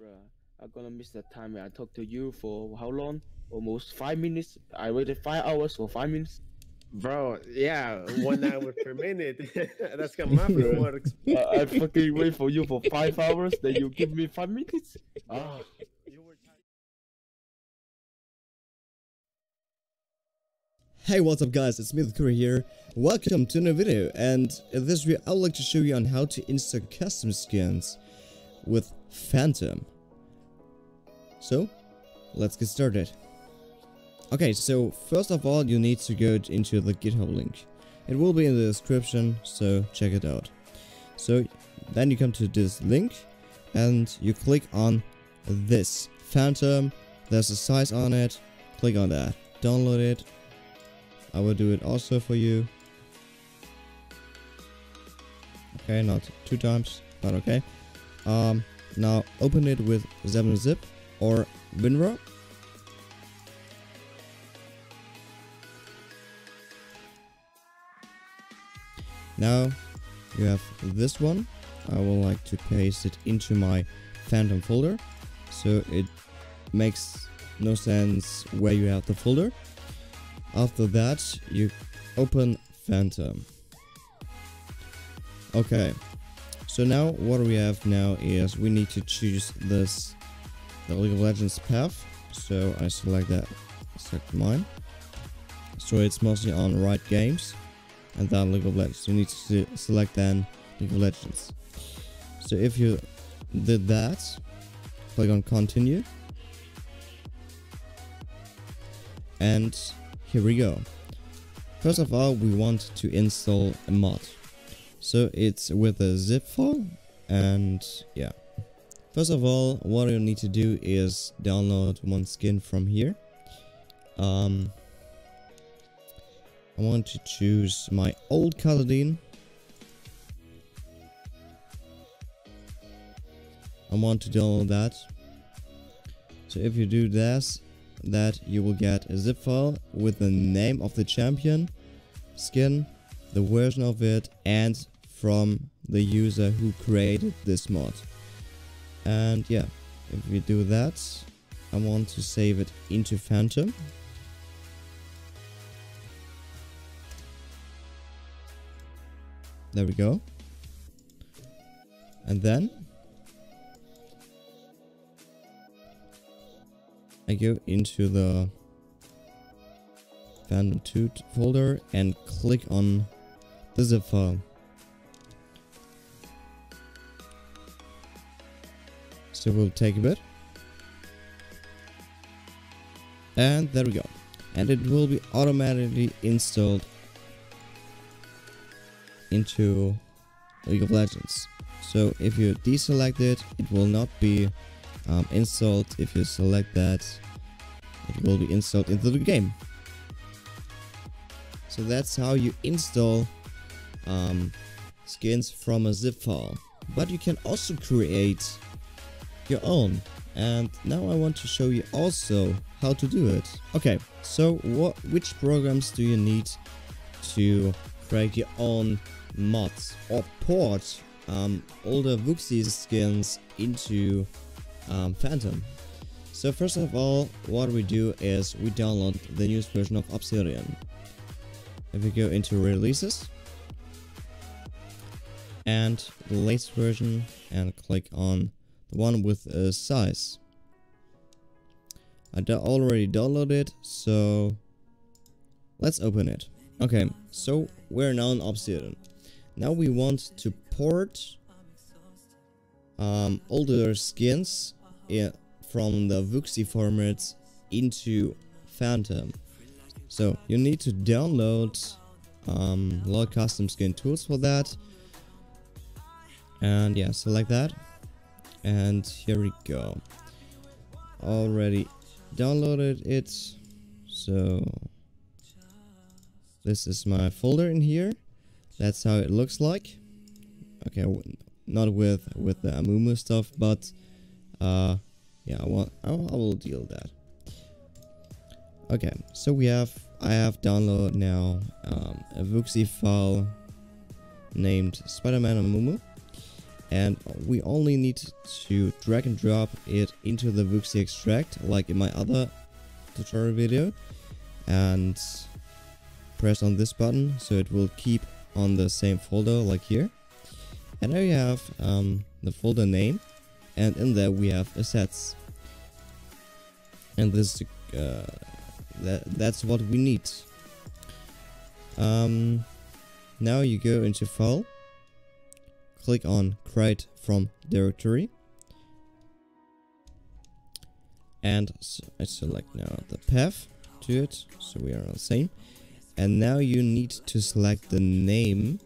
Bruh, I'm gonna miss the time I talked to you for how long? Almost five minutes. I waited five hours for five minutes. Bro, yeah, one hour per minute. That's how my Mafia works. Uh, I fucking wait for you for five hours, then you give me five minutes. Ah, Hey what's up guys, it's me TheKillerey here. Welcome to another video and in this video I would like to show you on how to install custom skins with Fantome. So, let's get started. Okay, so first of all you need to go into the GitHub link. It will be in the description, so check it out. So then you come to this link and you click on this Fantome. There's a size on it. Click on that. Download it I will do it also for you. Okay, not two times, but okay. Um, now open it with 7-zip or WinRAR. Now you have this one. I will like to paste it into my Fantome folder. So it makes no sense where you have the folder. After that, you open Fantome. Okay, so now what we have now is we need to choose this the League of Legends path. So I select that, select mine. So it's mostly on right Games and then League of Legends. You need to select then League of Legends. So if you did that, click on continue. And here we go. First of all, we want to install a mod. So it's with a zip file and yeah. First of all, what you need to do is download one skin from here. Um, I want to choose my old Kassadin. I want to download that. So if you do this, that you will get a zip file with the name of the champion, skin, the version of it, and from the user who created this mod. And yeah, if we do that, I want to save it into Fantome. There we go. And then I go into the Fantome 2 folder and click on the zip file. So we'll take a bit. And there we go. And it will be automatically installed into League of Legends. So if you deselect it, it will not be um, installed. If you select that, it will be installed into the game. So that's how you install um, skins from a zip file. But you can also create your own. And now I want to show you also how to do it. Okay, so what, which programs do you need to create your own mods or port um, older Wooxy skins into um, Fantome. So first of all, what we do is we download the newest version of Obsidian. If we go into releases and the latest version and click on the one with a size. I already downloaded, so let's open it. Okay, so we're now in Obsidian. Now we want to port um, older skins in, from the Wooxy formats into Fantome. So you need to download um, lot of custom skin tools for that. And yeah, select that. And here we go. Already downloaded it. So this is my folder in here. That's how it looks like. Okay, not with with the Amumu stuff, but uh, yeah, I I, I will deal with that. Okay, so we have I have downloaded now um, a Wooxy file named Spider-Man Amumu, and we only need to drag and drop it into the Wooxy extract like in my other tutorial video. And press on this button so it will keep on the same folder like here. And now you have um, the folder name. And in there we have assets. And this uh, that that's what we need. Um, now you go into file click on create from directory. And I select now the path to it so we are on the same. And now you need to select the name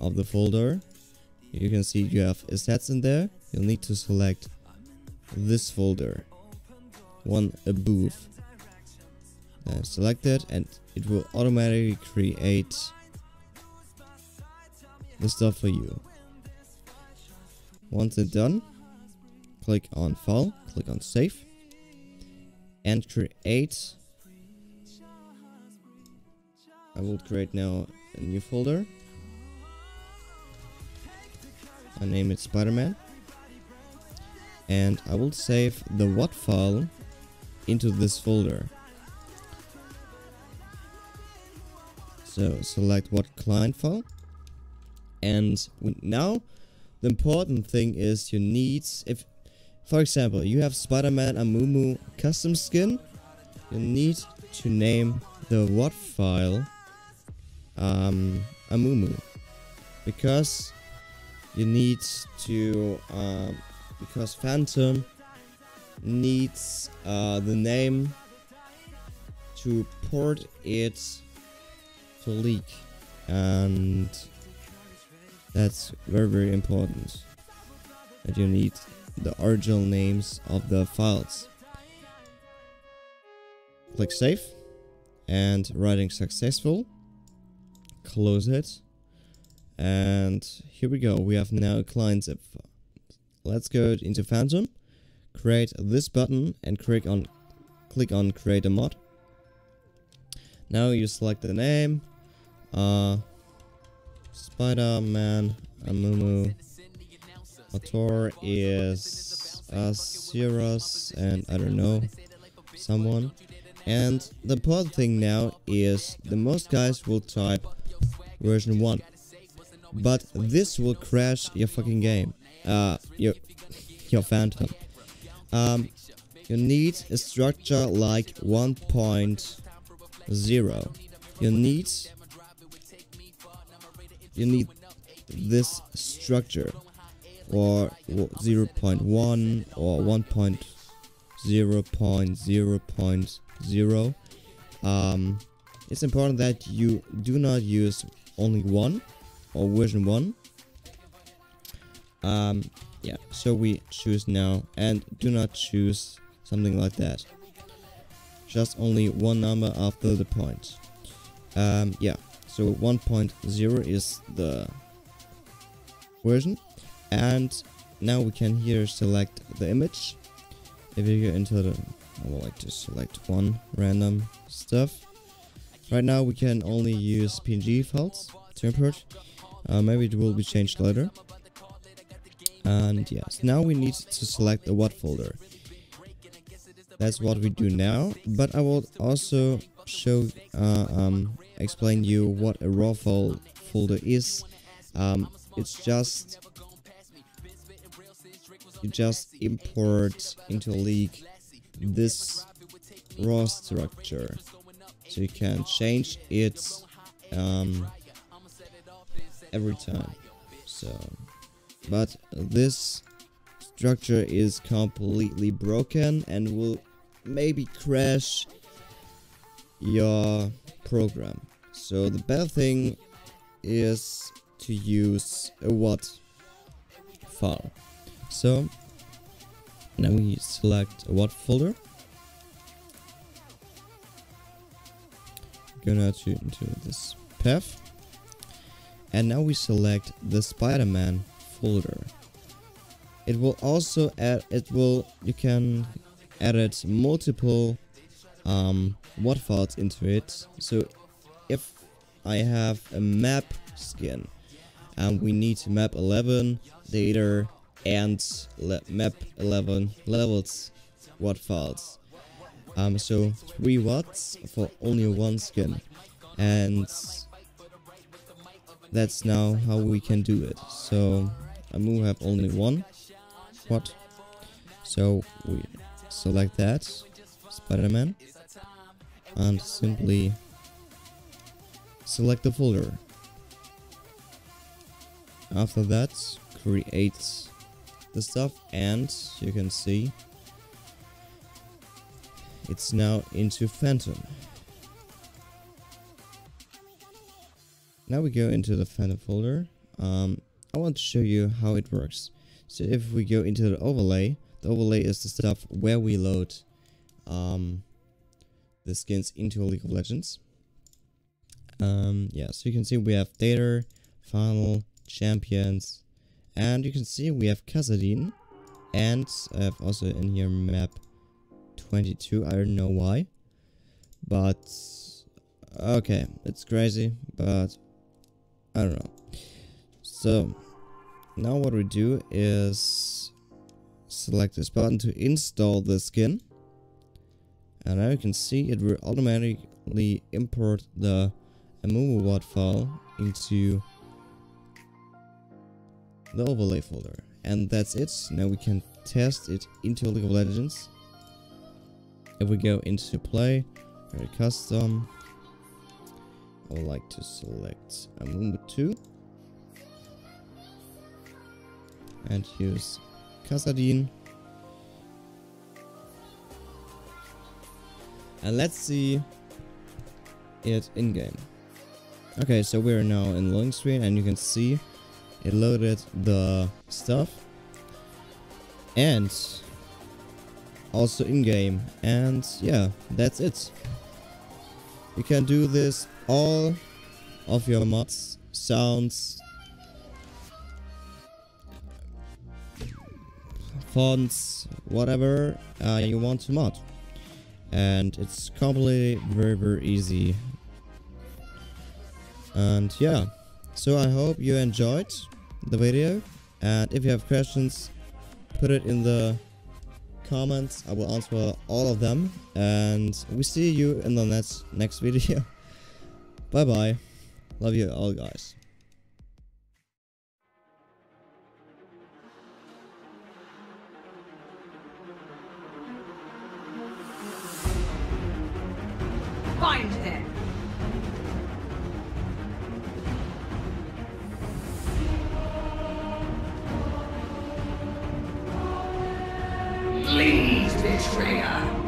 of the folder. You can see you have assets in there. You'll need to select this folder one above. Select it and it will automatically create the stuff for you. Once it's done click on file click on save and create. I will create now a new folder. I name it Spider-Man. And I will save the WAD file into this folder. So select WAD client file and now the important thing is you need if for example you have Spider-Man Amumu custom skin you need to name the WAD file um, Amumu because you need to um, because Fantome needs uh, the name to port it to League. And that's very very important that you need the original names of the files. Click save and writing successful. Close it. And here we go. We have now a client zip. Let's go into fantome. Create this button and click on click on create a mod. Now you select the name. Uh spider-man amumu author is Asiros and I don't know someone. And the important thing now is the most guys will type version 1 but this will crash your fucking game. Uh your your fantome. Um you need a structure like 1.0 you need you need this structure or 0.1 or 1.0.0.0 um it's important that you do not use only one or version 1 um yeah so we choose now and do not choose something like that. Just only one number after the point. Um yeah so 1.0 is the version. And now we can here select the image. If you go into the I would like to select one random stuff. Right now we can only use png files to import uh, maybe it will be changed later. And yes now we need to select the WAD folder. That's what we do now. But I will also show uh, um, explain you what a raw file folder is. Um, it's just you just import into League this raw structure. So you can change it um, every time. So but this structure is completely broken and will maybe crash your program. So the better thing is to use a WAD file. So now we select a WAD folder. Go now to into this path. And now we select the Spider-Man folder. It will also add it will you can edit multiple um, WAD files into it? So if I have a map skin and we need to map 11 data and map 11 levels WAD files um so 3 WADs for only one skin. And that's now how we can do it. So I will have only one WAD so we select that Spider-Man and simply select the folder after that create the stuff and you can see it's now into Fantome. Now we go into the Fantome folder. Um, I want to show you how it works. So if we go into the overlay, the overlay is the stuff where we load um, the skins into League of Legends. Um, yeah, so you can see we have data, final, champions, and you can see we have Kassadin, and I have also in here map 22, I don't know why, but okay, it's crazy, but I don't know. So, now what we do is select this button to install the skin, and now you can see it will automatically import the AmumuWatt file into the overlay folder. And that's it. Now we can test it into League of Legends. If we go into play, very custom, I would like to select Amumu 2 and use Kassadin. And let's see it in game. Okay, so we're now in loading screen and you can see it loaded the stuff. And also in-game. And yeah that's it. You can do this all of your mods sounds fonts whatever uh, you want to mod and it's completely very very easy. And yeah so i hope you enjoyed the video. And if you have questions put it in the comments. I will answer all of them. And we see you in the next next video. Bye bye love you all guys Find them! Please, betrayer.